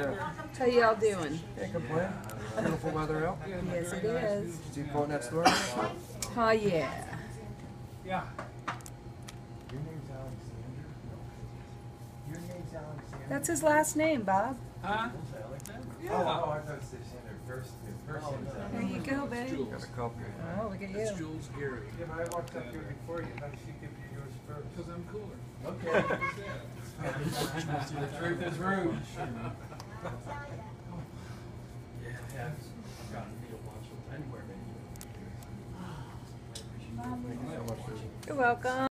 Alexander. How y'all doing? Can't complain. Beautiful weather out. Yes, it is. See you quoting next door? Oh, yeah. Yeah. Your name's Alexander? No. Your name's Alexander? That's his last name, Bob. Huh? Oh, oh, I thought it said Alexander first, the first name's oh, There you go, babe. Got a couple. Oh, look at That's you. Jules Gary. Yeah, but I walked up here before you, how did she give you yours first? Because I'm cooler. Okay. The truth is rude. Yeah, I've gotten Neil once with anywhere, maybe. You're welcome.